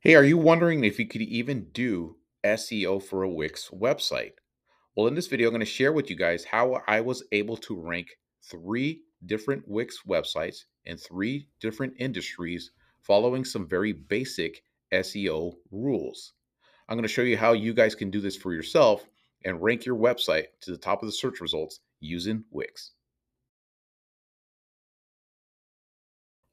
Hey, are you wondering if you could even do SEO for a Wix website? Well, in this video, I'm going to share with you guys how I was able to rank three different Wix websites in three different industries following some very basic SEO rules. I'm going to show you how you guys can do this for yourself and rank your website to the top of the search results using Wix.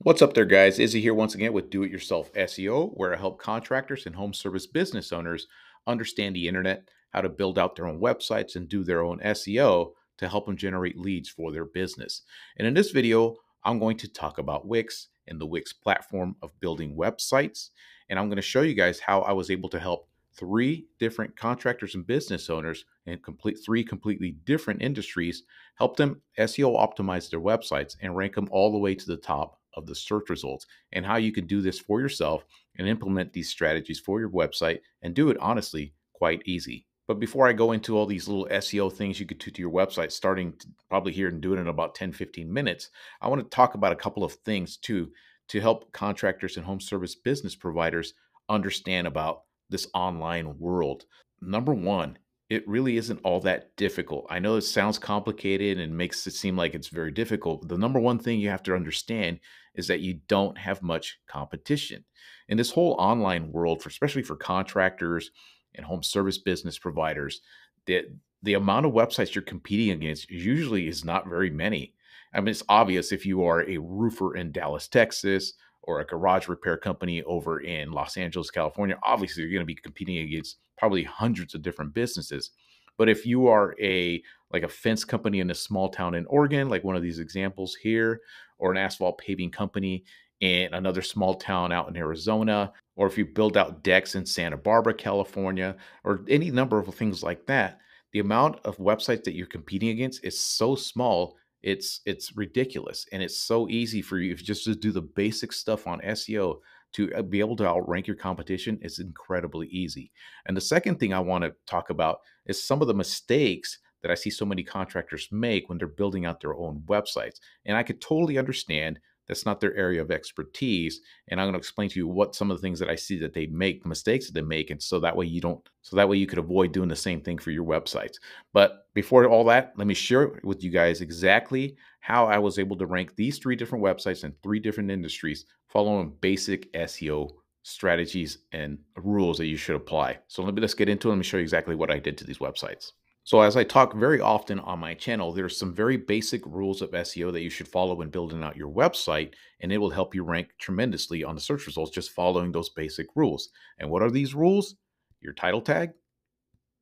What's up there, guys? Izzy here once again with Do It Yourself SEO, where I help contractors and home service business owners understand the internet, how to build out their own websites and do their own SEO to help them generate leads for their business. And in this video, I'm going to talk about Wix and the Wix platform of building websites. And I'm going to show you guys how I was able to help three different contractors and business owners in complete three completely different industries help them SEO optimize their websites and rank them all the way to the top of the search results and how you can do this for yourself and implement these strategies for your website and do it honestly quite easy. But before I go into all these little SEO things you could do to your website, starting probably here and doing it in about 10, 15 minutes, I want to talk about a couple of things too to help contractors and home service business providers understand about this online world. Number one, it really isn't all that difficult. I know it sounds complicated and makes it seem like it's very difficult. the number one thing you have to understand is that you don't have much competition. In this whole online world, for especially for contractors and home service business providers, the the amount of websites you're competing against usually is not very many. I mean, it's obvious if you are a roofer in Dallas, Texas, or a garage repair company over in Los Angeles, California, obviously you're going to be competing against probably hundreds of different businesses. But if you are a like a fence company in a small town in Oregon, like one of these examples here, or an asphalt paving company in another small town out in Arizona, or if you build out decks in Santa Barbara, California, or any number of things like that, the amount of websites that you're competing against is so small it's it's ridiculous, and it's so easy for you if you just to do the basic stuff on SEO to uh, be able to outrank your competition is incredibly easy. And the second thing I want to talk about is some of the mistakes that I see so many contractors make when they're building out their own websites. And I could totally understand that's not their area of expertise and i'm going to explain to you what some of the things that i see that they make the mistakes that they make and so that way you don't so that way you could avoid doing the same thing for your websites. But before all that let me share with you guys exactly how i was able to rank these three different websites in three different industries following basic seo strategies and rules that you should apply. So let me let's get into it. Let me show you exactly what i did to these websites so, as I talk very often on my channel, there's some very basic rules of SEO that you should follow when building out your website, and it will help you rank tremendously on the search results just following those basic rules. And what are these rules? Your title tag,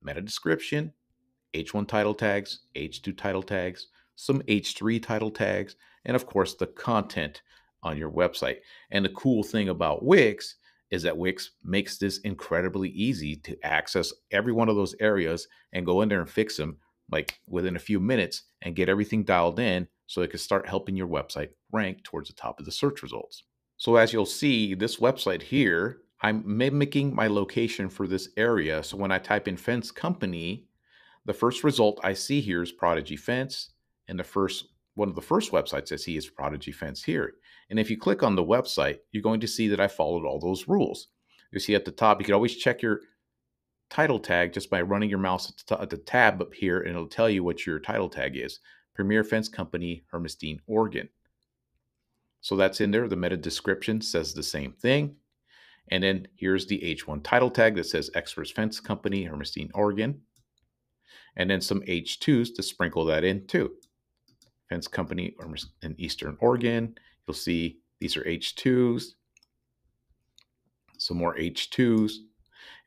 meta description, H1 title tags, H2 title tags, some H3 title tags, and of course the content on your website. And the cool thing about Wix is that Wix makes this incredibly easy to access every one of those areas and go in there and fix them like within a few minutes and get everything dialed in so it can start helping your website rank towards the top of the search results. So as you'll see, this website here, I'm mimicking my location for this area. So when I type in fence company, the first result I see here is Prodigy Fence, and the first one of the first websites I see is Prodigy Fence here. And if you click on the website, you're going to see that I followed all those rules. You see at the top, you can always check your title tag just by running your mouse at the, tab up here, and it'll tell you what your title tag is. Premier Fence Company, Hermiston, Oregon. So that's in there. The meta description says the same thing. And then here's the H1 title tag that says Experts Fence Company, Hermiston, Oregon. And then some H2s to sprinkle that in too. Company in Eastern Oregon. You'll see these are H2s, some more H2s,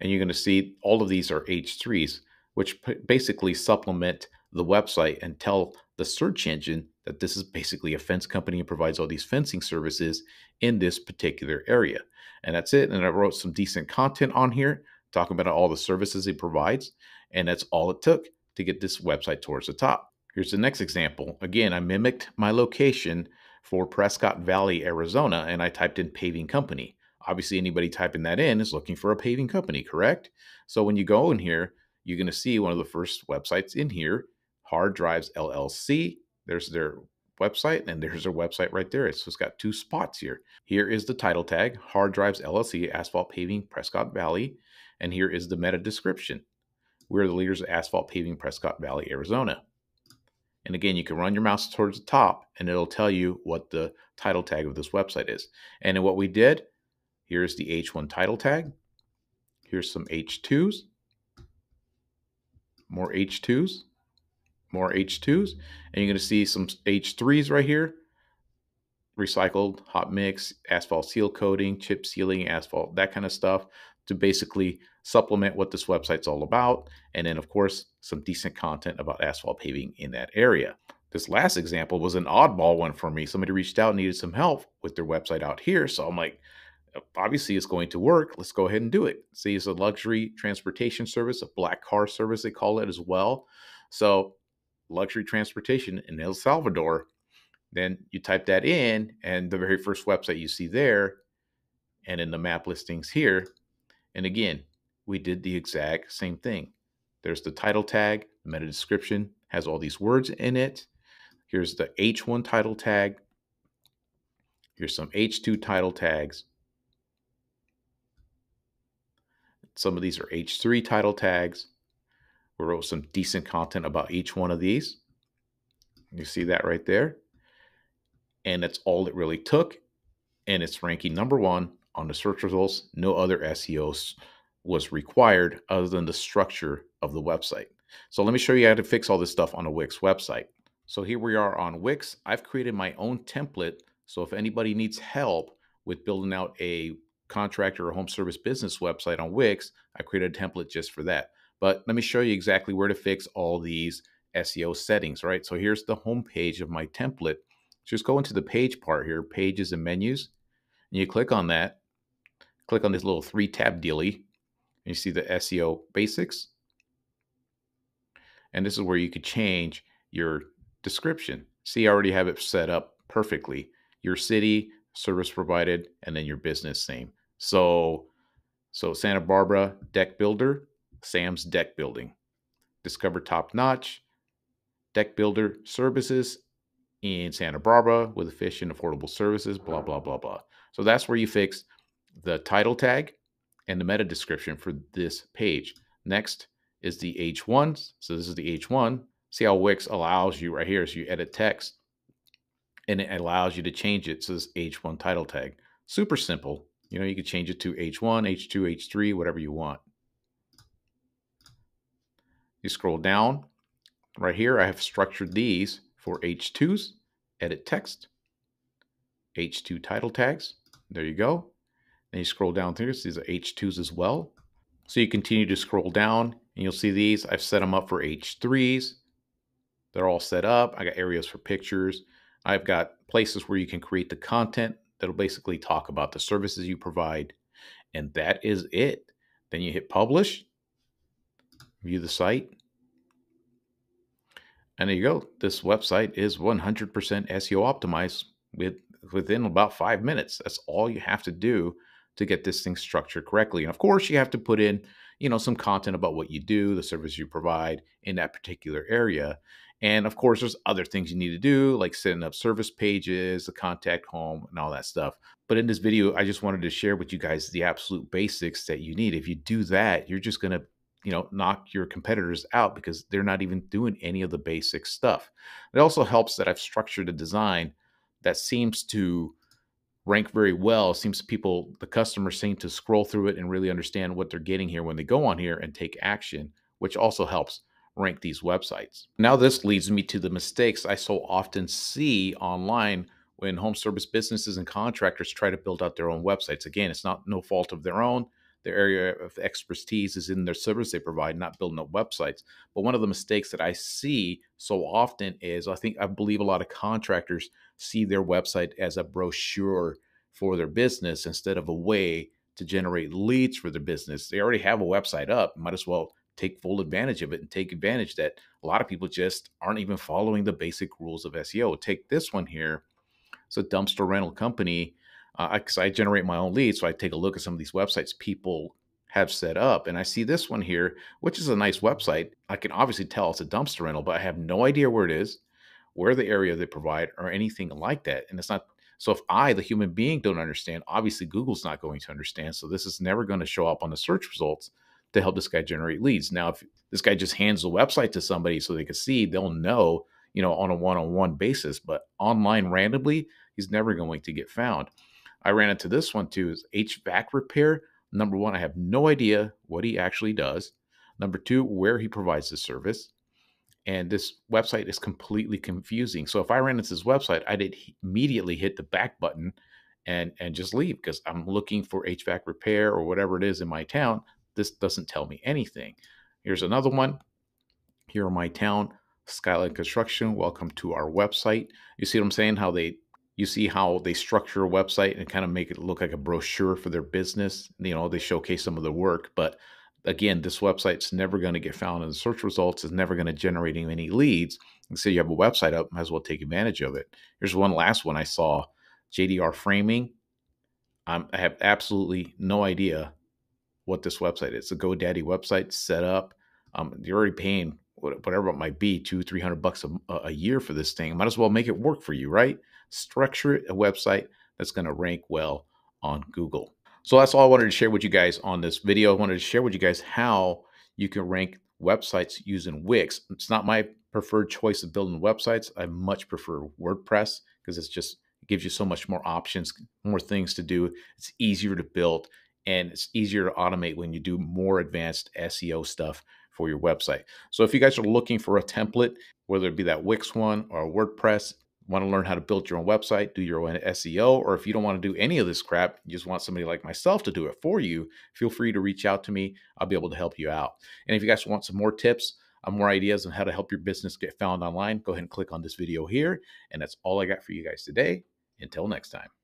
and you're going to see all of these are H3s, which basically supplement the website and tell the search engine that this is basically a fence company and provides all these fencing services in this particular area. And that's it. And I wrote some decent content on here talking about all the services it provides. And that's all it took to get this website towards the top. Here's the next example. Again, I mimicked my location for Prescott Valley, Arizona, and I typed in paving company. Obviously, anybody typing that in is looking for a paving company, correct? So when you go in here, you're going to see one of the first websites in here, Hard Drives LLC. There's their website, and there's their website right there. So it's got two spots here. Here is the title tag, Hard Drives LLC, Asphalt Paving, Prescott Valley. And here is the meta description. We're the leaders of asphalt paving, Prescott Valley, Arizona. And again, you can run your mouse towards the top and it'll tell you what the title tag of this website is. And what we did, here's the H1 title tag. Here's some H2s, more H2s, more H2s, and you're going to see some H3s right here. Recycled, hot mix, asphalt seal coating, chip sealing, asphalt, that kind of stuff to basically supplement what this website's all about. And then, of course, some decent content about asphalt paving in that area. This last example was an oddball one for me. Somebody reached out and needed some help with their website out here. So I'm like, obviously it's going to work. Let's go ahead and do it. See, it's a luxury transportation service, a black car service, they call it as well. So luxury transportation in El Salvador. Then you type that in, and the very first website you see there, and in the map listings here. And again, we did the exact same thing. There's the title tag, the meta description has all these words in it. Here's the H1 title tag. Here's some H2 title tags. Some of these are H3 title tags. We wrote some decent content about each one of these. You see that right there. And that's all it really took. And it's ranking number one on the search results. No other SEOs was required other than the structure of the website. So let me show you how to fix all this stuff on a Wix website. So here we are on Wix. I've created my own template. So if anybody needs help with building out a contractor or home service business website on Wix, I created a template just for that. But let me show you exactly where to fix all these SEO settings, right? So here's the home page of my template. Just go into the page part here, pages and menus, and you click on that. Click on this little three tab dealie, and you see the SEO basics. And this is where you could change your description. See, I already have it set up perfectly. Your city, service provided, and then your business name. So, so Santa Barbara deck builder, Sam's Deck Building. Discover top notch deck builder services in Santa Barbara with efficient, affordable services, blah, blah, blah, blah. So that's where you fix the title tag and the meta description for this page. Next is the H1. So this is the H1. See how Wix allows you right here. So you edit text and it allows you to change it to this H1 title tag. Super simple. You know, you can change it to H1, H2, H3, whatever you want. You scroll down right here. I have structured these for H2s, edit text, H2 title tags. There you go. And you scroll down through. These are H2s as well. So you continue to scroll down and you'll see these. I've set them up for H3s. They're all set up. I got areas for pictures. I've got places where you can create the content that'll basically talk about the services you provide. And that is it. Then you hit publish, view the site, and there you go. This website is 100% SEO optimized with within about five minutes. That's all you have to do to get this thing structured correctly. And of course, you have to put in, you know, some content about what you do, the service you provide in that particular area. And of course, there's other things you need to do, like setting up service pages, the contact home, and all that stuff. But in this video, I just wanted to share with you guys the absolute basics that you need. If you do that, you're just going to you know knock your competitors out because they're not even doing any of the basic stuff it also helps that i've structured a design that seems to rank very well seems people the customers seem to scroll through it and really understand what they're getting here when they go on here and take action which also helps rank these websites. Now this leads me to the mistakes i so often see online when home service businesses and contractors try to build out their own websites. Again it's not no fault of their own their area of expertise is in their service they provide, not building up websites. But one of the mistakes that I see so often is I think I believe a lot of contractors see their website as a brochure for their business instead of a way to generate leads for their business. They already have a website up, might as well take full advantage of it and take advantage that a lot of people just aren't even following the basic rules of SEO. Take this one here. It's a dumpster rental company because uh, I, I generate my own leads. So I take a look at some of these websites people have set up. And I see this one here, which is a nice website. I can obviously tell it's a dumpster rental, but I have no idea where it is, where the area they provide or anything like that. And it's not so if I, the human being, don't understand, obviously Google's not going to understand. So this is never going to show up on the search results to help this guy generate leads. Now, if this guy just hands the website to somebody so they can see, they'll know, you know, on a one-on-one basis. But online randomly, he's never going to get found. I ran into this one too is HVAC repair. Number one, I have no idea what he actually does. Number two, where he provides the service. And this website is completely confusing. So if I ran into this website, I'd immediately hit the back button and and just leave because I'm looking for HVAC repair or whatever it is in my town. This doesn't tell me anything. Here's another one. Here in my town, Skyline Construction. Welcome to our website. You see what I'm saying? How they you see how they structure a website and kind of make it look like a brochure for their business. You know, they showcase some of the work, but again, this website's never going to get found in the search results. It's never going to generate any leads. And so you have a website up, might as well take advantage of it. Here's one last one I saw JDR Framing. I'm, I have absolutely no idea what this website is. It's a GoDaddy website set up. Um, you're already paying whatever it might be, two, three hundred bucks a, a year for this thing. Might as well make it work for you, right? Structure a website that's going to rank well on Google. So that's all I wanted to share with you guys on this video. I wanted to share with you guys how you can rank websites using Wix. It's not my preferred choice of building websites. I much prefer WordPress because it's just it gives you so much more options, more things to do. It's easier to build and it's easier to automate when you do more advanced SEO stuff for your website. So if you guys are looking for a template, whether it be that Wix one or WordPress, want to learn how to build your own website, do your own SEO, or if you don't want to do any of this crap, you just want somebody like myself to do it for you, feel free to reach out to me. I'll be able to help you out. And if you guys want some more tips, uh, more ideas on how to help your business get found online, go ahead and click on this video here. And that's all I got for you guys today. Until next time.